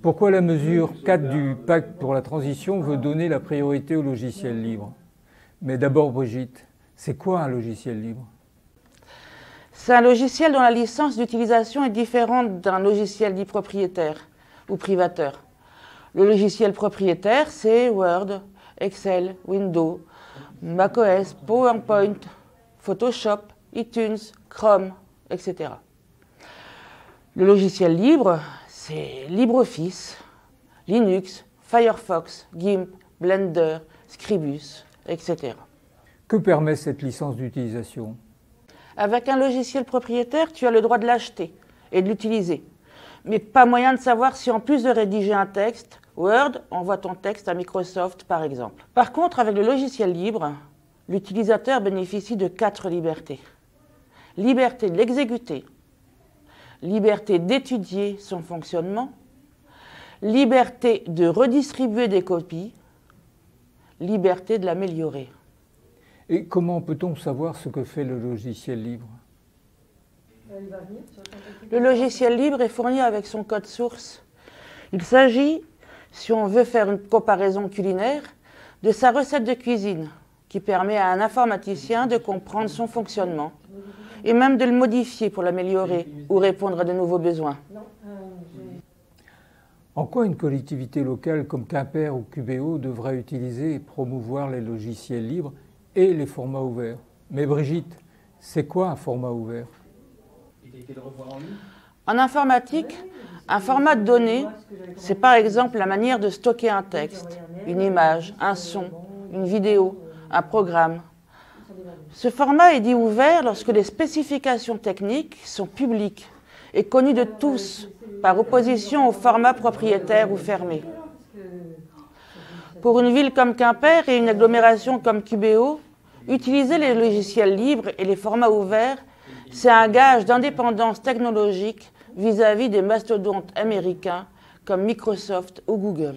Pourquoi la mesure 4 du pacte pour la transition veut donner la priorité au logiciel libre? Mais d'abord, Brigitte, c'est quoi un logiciel libre? C'est un logiciel dont la licence d'utilisation est différente d'un logiciel dit propriétaire ou privateur. Le logiciel propriétaire, c'est Word, Excel, Windows, macOS, PowerPoint, Photoshop, iTunes, Chrome, etc. Le logiciel libre, c'est LibreOffice, Linux, Firefox, GIMP, Blender, Scribus, etc. Que permet cette licence d'utilisation? Avec un logiciel propriétaire, tu as le droit de l'acheter et de l'utiliser. Mais pas moyen de savoir si en plus de rédiger un texte, Word envoie ton texte à Microsoft par exemple. Par contre, avec le logiciel libre, l'utilisateur bénéficie de quatre libertés. Liberté de l'exécuter, liberté d'étudier son fonctionnement, liberté de redistribuer des copies, liberté de l'améliorer. Et comment peut-on savoir ce que fait le logiciel libre? Le logiciel libre est fourni avec son code source. Il s'agit, si on veut faire une comparaison culinaire, de sa recette de cuisine qui permet à un informaticien de comprendre son fonctionnement et même de le modifier pour l'améliorer ou répondre à de nouveaux besoins. En quoi une collectivité locale comme Quimper ou QBO devrait utiliser et promouvoir les logiciels libres et les formats ouverts? Mais Brigitte, c'est quoi un format ouvert? En informatique, un format de données, c'est par exemple la manière de stocker un texte, une image, un son, une vidéo, un programme, ce format est dit ouvert lorsque les spécifications techniques sont publiques et connues de tous, par opposition au format propriétaire ou fermé. Pour une ville comme Quimper et une agglomération comme QBO, utiliser les logiciels libres et les formats ouverts, c'est un gage d'indépendance technologique vis-à-vis des mastodontes américains comme Microsoft ou Google.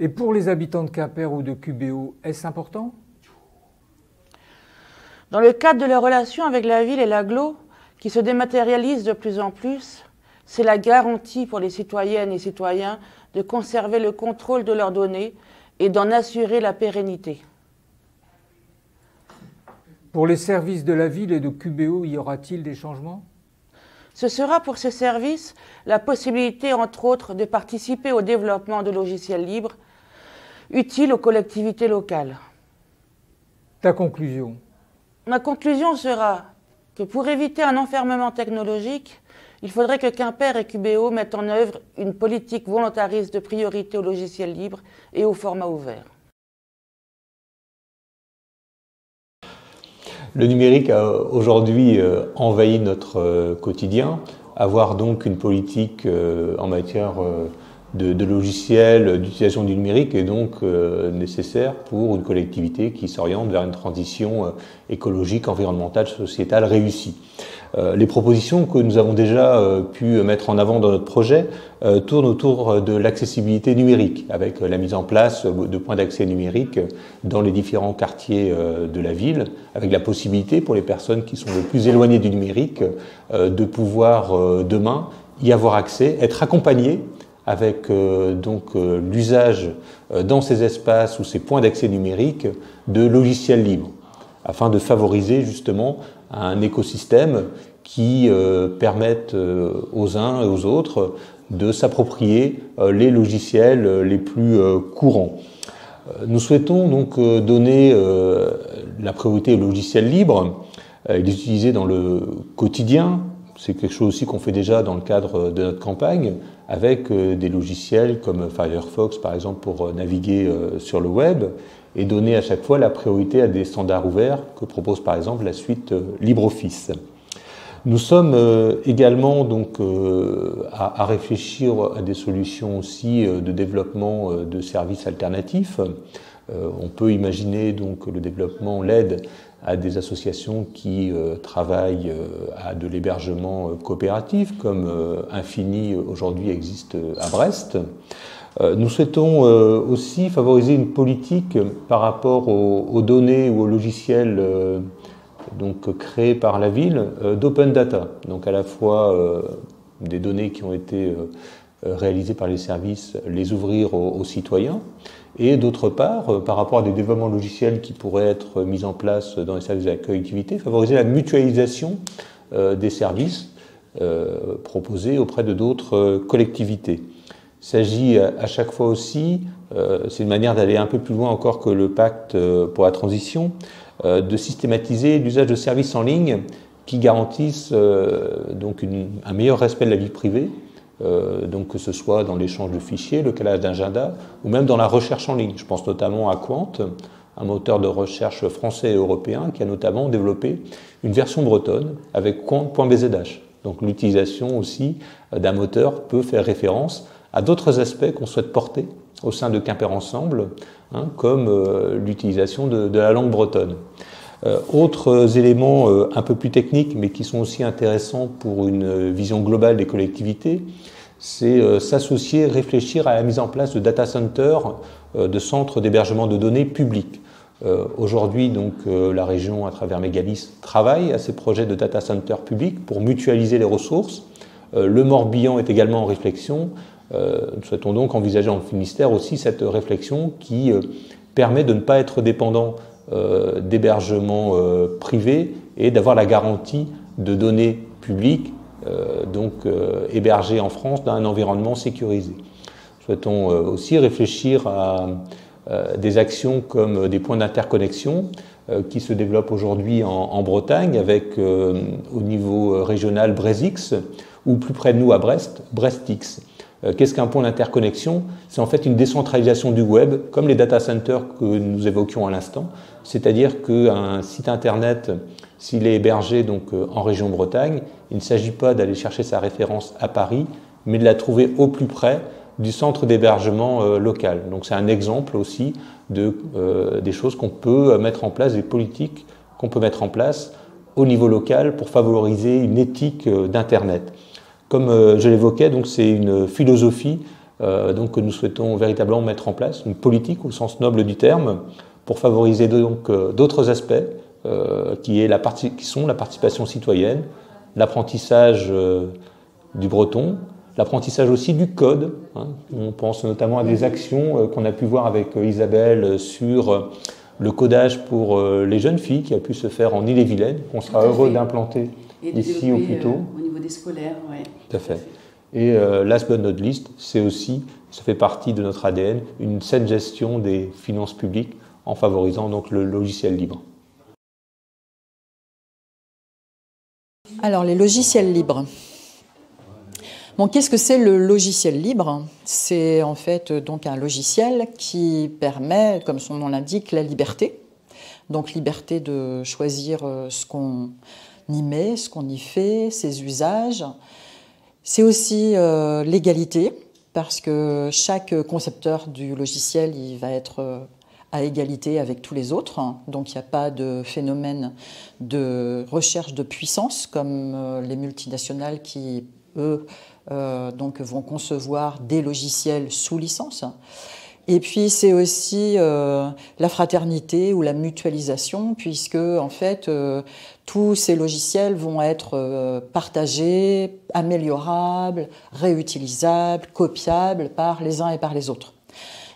Et pour les habitants de Quimper ou de QBO, est-ce important? Dans le cadre de leur relation avec la ville et l'aglo, qui se dématérialise de plus en plus, c'est la garantie pour les citoyennes et citoyens de conserver le contrôle de leurs données et d'en assurer la pérennité. Pour les services de la ville et de QBO, y aura-t-il des changements? Ce sera pour ces services la possibilité, entre autres, de participer au développement de logiciels libres utiles aux collectivités locales. Ta conclusion? Ma conclusion sera que pour éviter un enfermement technologique, il faudrait que Quimper et QBO mettent en œuvre une politique volontariste de priorité au logiciel libre et au format ouvert. Le numérique a aujourd'hui euh, envahi notre euh, quotidien. Avoir donc une politique euh, en matière de, logiciels, d'utilisation du numérique est donc euh, nécessaire pour une collectivité qui s'oriente vers une transition euh, écologique, environnementale, sociétale réussie. Euh, les propositions que nous avons déjà pu mettre en avant dans notre projet tournent autour de l'accessibilité numérique, avec la mise en place de points d'accès numérique dans les différents quartiers de la ville, avec la possibilité pour les personnes qui sont le plus éloignées du numérique de pouvoir demain y avoir accès, être accompagnées avec euh, donc euh, l'usage euh, dans ces espaces ou ces points d'accès numérique de logiciels libres, afin de favoriser justement un écosystème qui permette aux uns et aux autres de s'approprier les logiciels les plus courants. Nous souhaitons donc donner la priorité aux logiciels libres, les utiliser dans le quotidien, c'est quelque chose aussi qu'on fait déjà dans le cadre de notre campagne, avec euh, des logiciels comme Firefox, par exemple, pour euh, naviguer euh, sur le web, et donner à chaque fois la priorité à des standards ouverts que propose par exemple la suite LibreOffice. Nous sommes également donc à, réfléchir à des solutions aussi de développement de services alternatifs. On peut imaginer donc le développement, l'aide à des associations qui euh, travaillent euh, à de l'hébergement euh, coopératif, comme Infini aujourd'hui existe à Brest. Nous souhaitons aussi favoriser une politique par rapport aux, données ou aux logiciels donc, créés par la ville d'open data, donc à la fois des données qui ont été réalisés par les services, les ouvrir aux, citoyens. Et d'autre part, par rapport à des développements logiciels qui pourraient être mis en place dans les services de la collectivité, favoriser la mutualisation des services proposés auprès de d'autres collectivités. Il s'agit à chaque fois aussi, c'est une manière d'aller un peu plus loin encore que le pacte pour la transition, de systématiser l'usage de services en ligne qui garantissent euh, donc un meilleur respect de la vie privée, euh, donc que ce soit dans l'échange de fichiers, le calage d'agenda, ou même dans la recherche en ligne. Je pense notamment à Quant, un moteur de recherche français et européen qui a notamment développé une version bretonne avec Quant.bzh. Donc l'utilisation aussi d'un moteur peut faire référence à d'autres aspects qu'on souhaite porter au sein de Quimper Ensemble, hein, comme euh, l'utilisation de, de, la langue bretonne. Euh, autres éléments euh, un peu plus techniques, mais qui sont aussi intéressants pour une vision globale des collectivités, c'est euh, s'associer, réfléchir à la mise en place de data centers, de centres d'hébergement de données publics. Aujourd'hui, donc, la région, à travers Mégalis, travaille à ces projets de data centers publics pour mutualiser les ressources. Le Morbihan est également en réflexion. Nous souhaitons donc envisager en Finistère aussi cette réflexion qui permet de ne pas être dépendant euh, d'hébergement euh, privé et d'avoir la garantie de données publiques, euh, donc hébergées en France dans un environnement sécurisé. Souhaitons aussi réfléchir à des actions comme des points d'interconnexion qui se développent aujourd'hui en, Bretagne avec au niveau régional Brexix ou plus près de nous à Brest, Brestix. Euh, qu'est-ce qu'un point d'interconnexion? C'est en fait une décentralisation du web, comme les data centers que nous évoquions à l'instant. C'est-à-dire qu'un site internet, s'il est hébergé donc euh, en région Bretagne, il ne s'agit pas d'aller chercher sa référence à Paris, mais de la trouver au plus près du centre d'hébergement euh, local. Donc c'est un exemple aussi de, des choses qu'on peut mettre en place, des politiques qu'on peut mettre en place au niveau local pour favoriser une éthique d'Internet. Comme euh, je l'évoquais, donc c'est une philosophie euh, donc que nous souhaitons véritablement mettre en place, une politique au sens noble du terme, pour favoriser donc euh, d'autres aspects qui, est la qui sont la participation citoyenne, l'apprentissage du breton, l'apprentissage aussi du code. Hein. On pense notamment à des actions qu'on a pu voir avec Isabelle sur le codage pour les jeunes filles qui a pu se faire en Ille-et-Vilaine, qu'on sera heureux d'implanter ici au plus tôt. Niveau des scolaires, oui. Tout à fait. Et euh, last but not least, c'est aussi, ça fait partie de notre ADN, une saine gestion des finances publiques en favorisant donc le logiciel libre. Alors les logiciels libres. Bon, qu'est-ce que c'est le logiciel libre? C'est en fait donc un logiciel qui permet, comme son nom l'indique, la liberté. Donc liberté de choisir euh, ce qu'on y met, ce qu'on y fait, ses usages, c'est aussi euh, l'égalité, parce que chaque concepteur du logiciel, il va être euh, à égalité avec tous les autres. Donc il n'y a pas de phénomène de recherche de puissance comme euh, les multinationales qui, eux, vont concevoir des logiciels sous licence. Et puis c'est aussi euh, la fraternité ou la mutualisation, puisque en fait euh, tous ces logiciels vont être euh, partagés, améliorables, réutilisables, copiables par les uns et par les autres.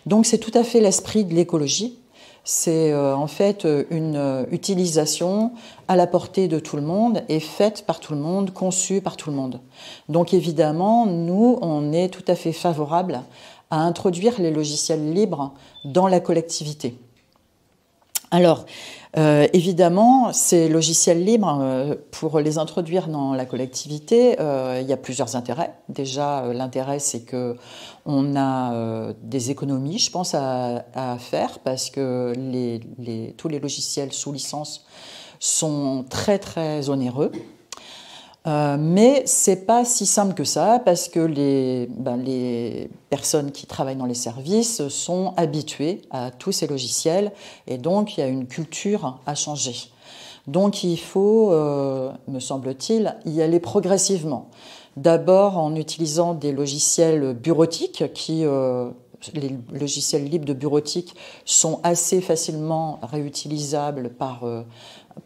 Donc c'est tout à fait l'esprit de l'écologie. C'est en fait une utilisation à la portée de tout le monde et faite par tout le monde, conçue par tout le monde. Donc évidemment, nous, on est tout à fait favorable à introduire les logiciels libres dans la collectivité. Alors, euh, évidemment, ces logiciels libres, euh, pour les introduire dans la collectivité, euh, il y a plusieurs intérêts. Déjà, l'intérêt, c'est que on a des économies, je pense, à, faire parce que tous les logiciels sous licence sont très très onéreux. Euh, mais c'est pas si simple que ça parce que les, ben, les, personnes qui travaillent dans les services sont habituées à tous ces logiciels et donc il y a une culture à changer. Donc il faut, euh, me semble-t-il, y aller progressivement. D'abord en utilisant des logiciels bureautiques qui euh, les logiciels libres de bureautique sont assez facilement réutilisables par,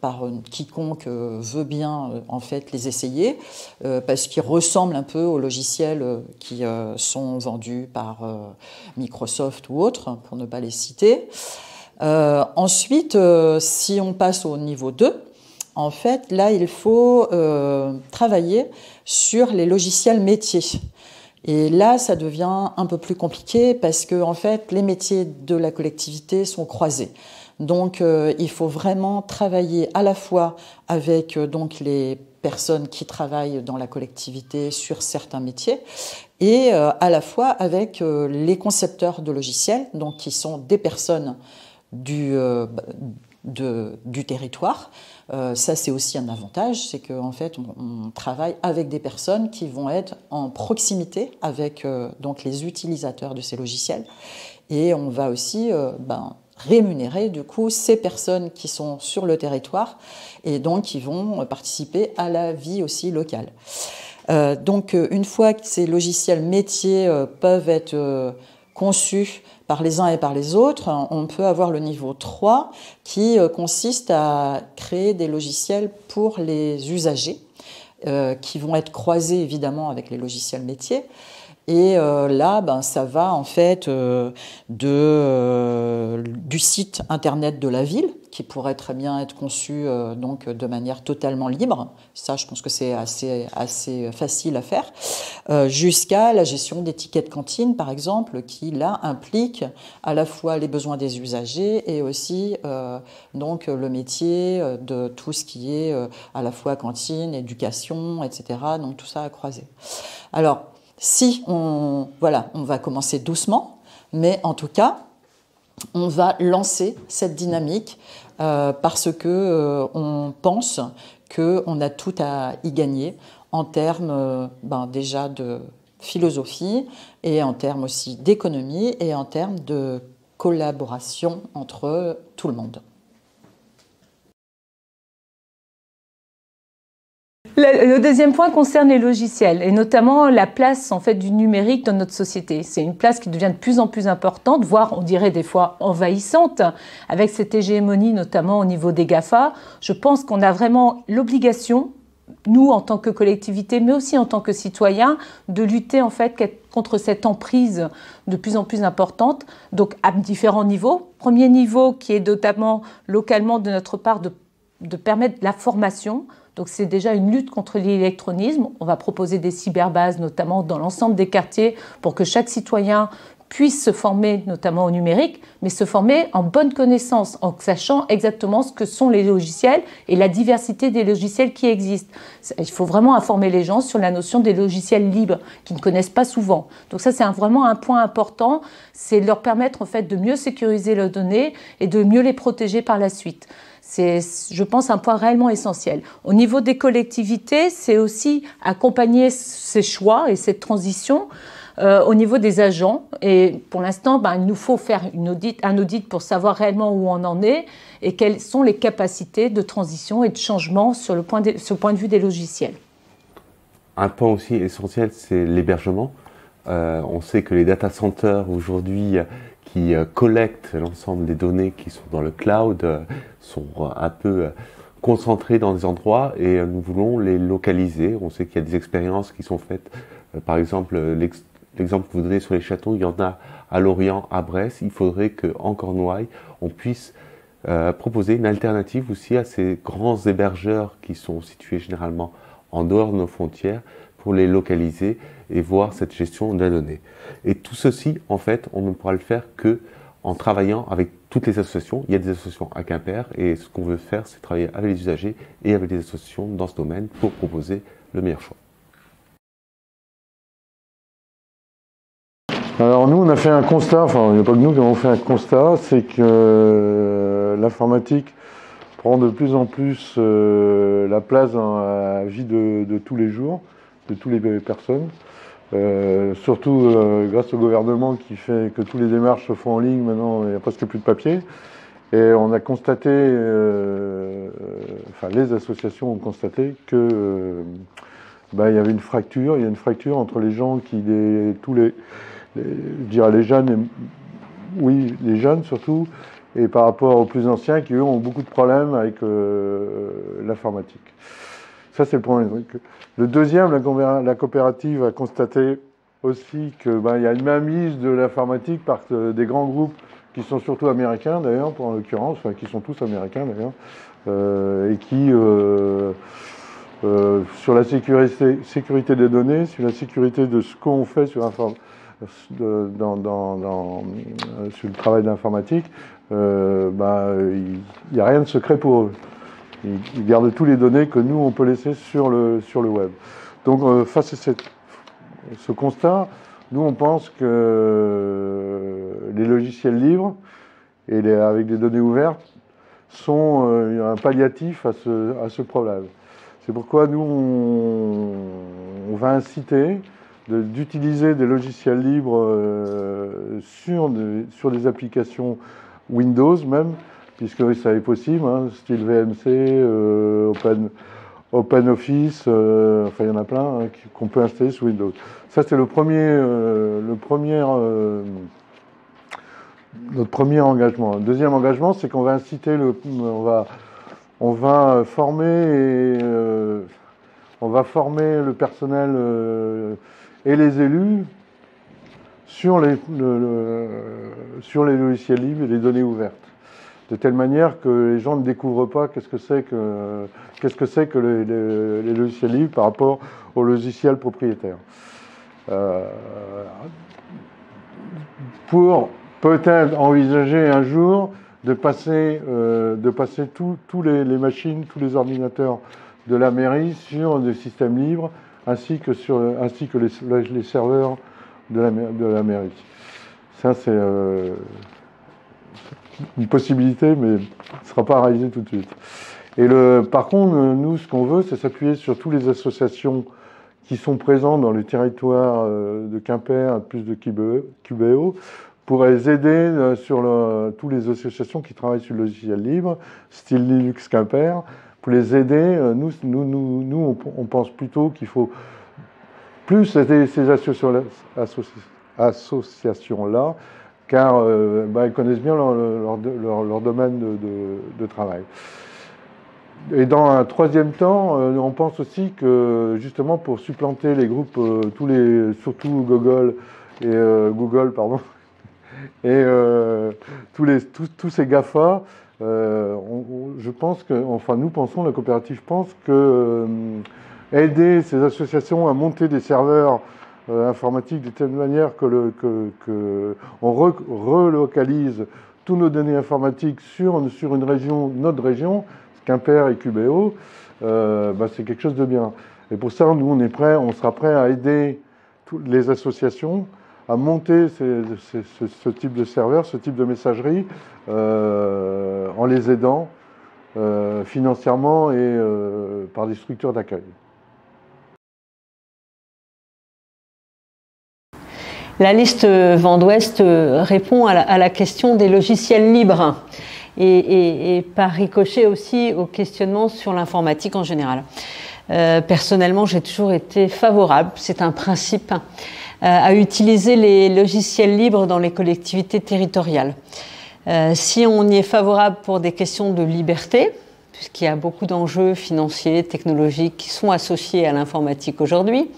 par quiconque veut bien en fait les essayer, parce qu'ils ressemblent un peu aux logiciels qui sont vendus par Microsoft ou autres, pour ne pas les citer. ensuite, si on passe au niveau 2, en fait, là, il faut travailler sur les logiciels métiers. Et là, ça devient un peu plus compliqué parce que, en fait, les métiers de la collectivité sont croisés. Donc, euh, il faut vraiment travailler à la fois avec euh, donc les personnes qui travaillent dans la collectivité sur certains métiers et euh, à la fois avec les concepteurs de logiciels, donc qui sont des personnes du, du territoire. Ça, c'est aussi un avantage, c'est qu'en fait, on, travaille avec des personnes qui vont être en proximité avec donc les utilisateurs de ces logiciels, et on va aussi euh, ben, rémunérer du coup ces personnes qui sont sur le territoire et donc qui vont participer à la vie aussi locale. donc, une fois que ces logiciels métiers peuvent être conçus par les uns et par les autres, on peut avoir le niveau 3 qui euh, consiste à créer des logiciels pour les usagers euh, qui vont être croisés évidemment avec les logiciels métiers et euh, là, ben, ça va en fait euh, de, euh, du site internet de la ville, qui pourrait très bien être conçu donc de manière totalement libre. Ça, je pense que c'est assez, assez facile à faire. Jusqu'à la gestion des tickets de cantine, par exemple, qui là implique à la fois les besoins des usagers et aussi donc le métier de tout ce qui est à la fois cantine, éducation, etc. Donc tout ça à croiser. Alors, si on, voilà, on va commencer doucement, mais en tout cas, on va lancer cette dynamique euh, parce que euh, on pense qu'on a tout à y gagner en termes euh, ben, déjà de philosophie et en termes aussi d'économie et en termes de collaboration entre tout le monde. Le, deuxième point concerne les logiciels et notamment la place en fait du numérique dans notre société. C'est une place qui devient de plus en plus importante, voire on dirait des fois envahissante, avec cette hégémonie notamment au niveau des GAFA. Je pense qu'on a vraiment l'obligation nous en tant que collectivité, mais aussi en tant que citoyens, de lutter en fait contre cette emprise de plus en plus importante, donc à différents niveaux. Premier niveau qui est notamment localement de notre part de, de permettre la formation, donc c'est déjà une lutte contre l'électronisme. On va proposer des cyberbases, notamment dans l'ensemble des quartiers, pour que chaque citoyen puisse se former notamment au numérique, mais se former en bonne connaissance, en sachant exactement ce que sont les logiciels et la diversité des logiciels qui existent. Il faut vraiment informer les gens sur la notion des logiciels libres, qu'ils ne connaissent pas souvent. Donc ça, c'est vraiment un point important, c'est leur permettre en fait de mieux sécuriser leurs données et de mieux les protéger par la suite. C'est, je pense, un point réellement essentiel. Au niveau des collectivités, c'est aussi accompagner ces choix et cette transition euh, au niveau des agents. Et pour l'instant, ben, il nous faut faire un audit pour savoir réellement où on en est et quelles sont les capacités de transition et de changement sur le point de, sur point de vue des logiciels. Un point aussi essentiel, c'est l'hébergement. Euh, on sait que les data centers aujourd'hui qui euh, collectent l'ensemble des données qui sont dans le cloud sont un peu concentrés dans des endroits et nous voulons les localiser. On sait qu'il y a des expériences qui sont faites. Par exemple, l'exemple que vous donnez sur les châteaux, il y en a à Lorient, à Brest. Il faudrait qu'en Cornouailles, on puisse proposer une alternative aussi à ces grands hébergeurs qui sont situés généralement en dehors de nos frontières pour les localiser et voir cette gestion de la donnée. Et tout ceci, en fait, on ne pourra le faire que en travaillant avec toutes les associations. Il y a des associations à Quimper et ce qu'on veut faire, c'est travailler avec les usagers et avec les associations dans ce domaine pour proposer le meilleur choix. Alors nous, on a fait un constat, enfin il n'y a pas que nous qui avons fait un constat, c'est que euh, l'informatique prend de plus en plus euh, la place dans la vie de tous les jours de toutes les personnes. Euh, surtout grâce au gouvernement qui fait que toutes les démarches se font en ligne, maintenant il n'y a presque plus de papier. Et on a constaté, enfin les associations ont constaté que bah, il y avait une fracture, il y a une fracture entre les gens qui, tous les, je dirais les jeunes, oui, les jeunes surtout, et par rapport aux plus anciens qui, eux, ont beaucoup de problèmes avec l'informatique. Ça, c'est le premier truc. Le deuxième, la, coopérative a constaté aussi qu'il ben, y a une mainmise de l'informatique par des grands groupes qui sont surtout américains d'ailleurs, pour en l'occurrence, enfin qui sont tous américains d'ailleurs, euh, et qui, euh, euh, sur la sécurité, des données, sur la sécurité de ce qu'on fait sur, dans, sur le travail d'informatique, ben, il n'y a rien de secret pour eux. Ils, gardent tous les données que nous, on peut laisser sur le, web. Donc, face à ce constat, nous, on pense que les logiciels libres et avec des données ouvertes sont euh, un palliatif à ce problème. C'est pourquoi nous, on, va inciter d'utiliser des logiciels libres euh, sur, des, sur des applications Windows même, puisque ça est possible, hein, style VMC, euh, Open, OpenOffice, euh, enfin il y en a plein hein, qu'on peut installer sur Windows. Ça c'est le premier, euh, le premier, notre premier engagement. Deuxième engagement, c'est qu'on va inciter le, on va, on va former on va former le personnel et les élus sur les, sur les logiciels libres et les données ouvertes de telle manière que les gens ne découvrent pas qu'est-ce que c'est que, qu'est-ce que, c'est que les, logiciels libres par rapport aux logiciels propriétaires. Euh, pour peut-être envisager un jour de passer, euh, de passer tous les, machines, tous les ordinateurs de la mairie sur des systèmes libres, ainsi que, sur, ainsi que les, serveurs de la. Ça, c'est, euh, une possibilité, mais ce ne sera pas réalisé tout de suite. Et le, par contre, nous, ce qu'on veut, c'est s'appuyer sur toutes les associations qui sont présentes dans les territoires euh, de Quimper, plus de QBO, pour les aider euh, sur toutes les associations qui travaillent sur le logiciel libre, style Linux Quimper, les aider. Euh, nous, nous, nous, on, pense plutôt qu'il faut plus aider ces associations-là associations -là, car euh, bah, connaissent bien leur, domaine de, travail. Et dans un troisième temps, euh, on pense aussi que justement pour supplanter les groupes, tous les, surtout Google et Google, pardon, et tous, les, tous, ces GAFA, je pense que, enfin nous pensons, la coopérative pense que aider ces associations à monter des serveurs euh, informatique de telle manière que, on relocalise tous nos données informatiques sur, une région, notre région, Quimper et QBO, euh, bah, c'est quelque chose de bien. Et pour ça, nous, on est prêt, on sera prêt à aider les associations à monter ce, type de serveur, ce type de messagerie, euh, en les aidant financièrement et par des structures d'accueil. La liste Vent d'Ouest euh, répond à la, question des logiciels libres et, par ricochet aussi au questionnement sur l'informatique en général. Euh, personnellement, j'ai toujours été favorable, c'est un principe, euh, à utiliser les logiciels libres dans les collectivités territoriales. si on y est favorable pour des questions de liberté, puisqu'il y a beaucoup d'enjeux financiers, technologiques qui sont associés à l'informatique aujourd'hui,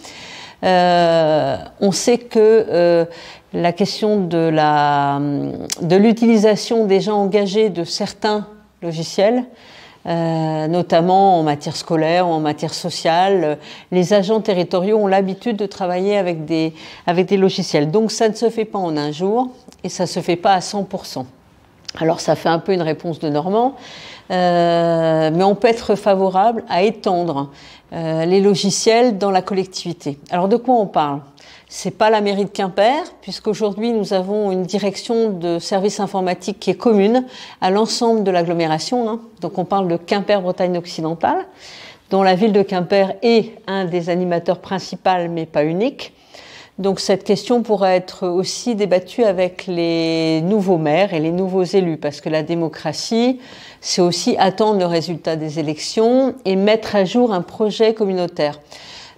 euh, on sait que euh, la question de de l'utilisation des gens engagés de certains logiciels, euh, notamment en matière scolaire ou en matière sociale, les agents territoriaux ont l'habitude de travailler avec des logiciels. Donc ça ne se fait pas en un jour et ça se fait pas à 100%. Alors ça fait un peu une réponse de Normand, mais on peut être favorable à étendre euh, les logiciels dans la collectivité. Alors de quoi on parle? C'est pas la mairie de Quimper, puisqu'aujourd'hui nous avons une direction de services informatiques qui est commune à l'ensemble de l'agglomération. Hein. Donc on parle de Quimper-Bretagne occidentale, dont la ville de Quimper est un des animateurs principaux, mais pas unique. Donc cette question pourrait être aussi débattue avec les nouveaux maires et les nouveaux élus, parce que la démocratie, c'est aussi attendre le résultat des élections et mettre à jour un projet communautaire.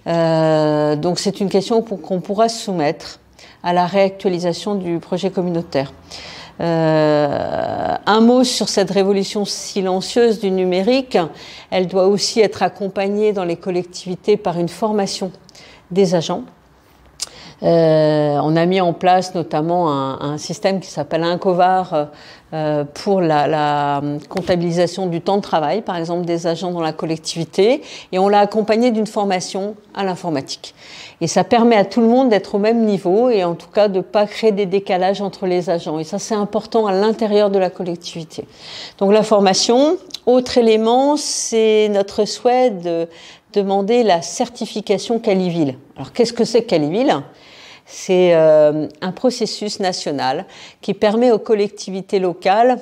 Euh, donc c'est une question qu'on pourra soumettre à la réactualisation du projet communautaire. Euh, un mot sur cette révolution silencieuse du numérique. Elle doit aussi être accompagnée dans les collectivités par une formation des agents. Euh, on a mis en place notamment un, un système qui s'appelle Incovar euh, pour la, la, comptabilisation du temps de travail, par exemple des agents dans la collectivité, et on l'a accompagné d'une formation à l'informatique. Et ça permet à tout le monde d'être au même niveau et en tout cas de ne pas créer des décalages entre les agents. Et ça, c'est important à l'intérieur de la collectivité. Donc la formation. Autre élément, c'est notre souhait de demander la certification Caliville. Alors qu'est-ce que c'est Caliville c'est euh, un processus national qui permet aux collectivités locales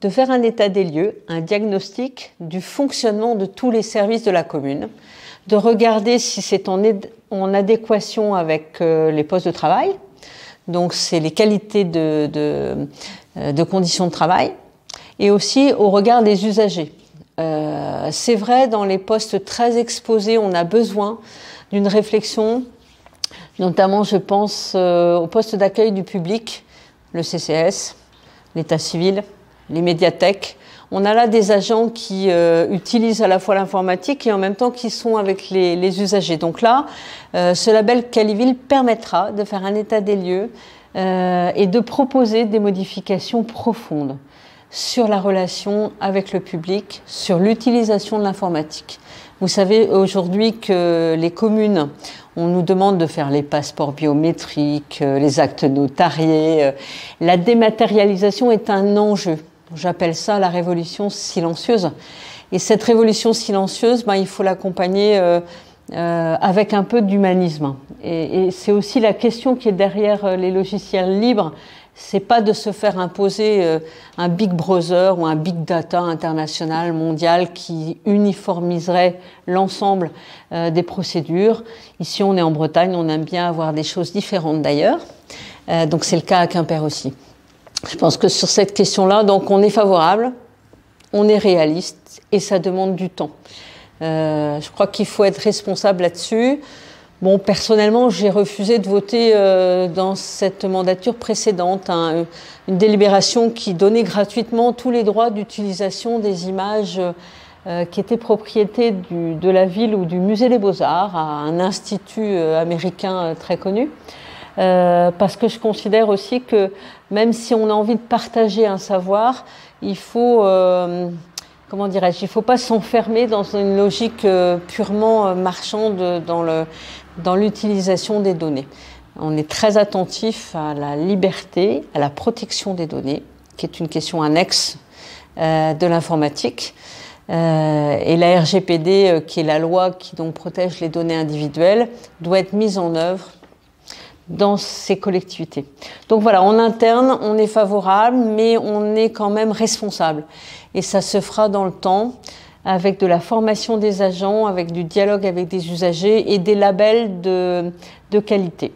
de faire un état des lieux, un diagnostic du fonctionnement de tous les services de la commune, de regarder si c'est en, adéquation avec euh, les postes de travail, donc c'est les qualités euh, de, conditions de travail, et aussi au regard des usagers. Euh, c'est vrai, dans les postes très exposés, on a besoin d'une réflexion Notamment, je pense euh, au poste d'accueil du public, le CCS, l'état civil, les médiathèques. On a là des agents qui euh, utilisent à la fois l'informatique et en même temps qui sont avec les, usagers. Donc là, ce label Caliville permettra de faire un état des lieux et de proposer des modifications profondes sur la relation avec le public, sur l'utilisation de l'informatique. Vous savez aujourd'hui que les communes on nous demande de faire les passeports biométriques, euh, les actes notariés. Euh. La dématérialisation est un enjeu. J'appelle ça la révolution silencieuse. Et cette révolution silencieuse, ben, il faut l'accompagner euh, avec un peu d'humanisme. et c'est aussi la question qui est derrière les logiciels libres c'est pas de se faire imposer euh, un big brother ou un big data international mondial qui uniformiserait l'ensemble euh, des procédures. Ici, on est en Bretagne, on aime bien avoir des choses différentes d'ailleurs. Euh, donc c'est le cas à Quimper aussi. Je pense que sur cette question-là, donc on est favorable, on est réaliste et ça demande du temps. je crois qu'il faut être responsable là-dessus. Bon, personnellement, j'ai refusé de voter euh, dans cette mandature précédente hein, une délibération qui donnait gratuitement tous les droits d'utilisation des images euh, qui étaient propriété du, de la ville ou du musée des beaux-arts à un institut euh, américain très connu. Parce que je considère aussi que même si on a envie de partager un savoir, il faut comment dirais-je, il ne faut pas s'enfermer dans une logique purement marchande dans l'utilisation des données. On est très attentif à la liberté, à la protection des données, qui est une question annexe euh, de l'informatique. Euh, et la RGPD, euh, qui est la loi qui donc protège les données individuelles, doit être mise en œuvre dans ces collectivités. Donc voilà, en interne, on est favorable, mais on est quand même responsable. Et ça se fera dans le temps avec de la formation des agents, avec du dialogue avec des usagers et des labels de, de qualité.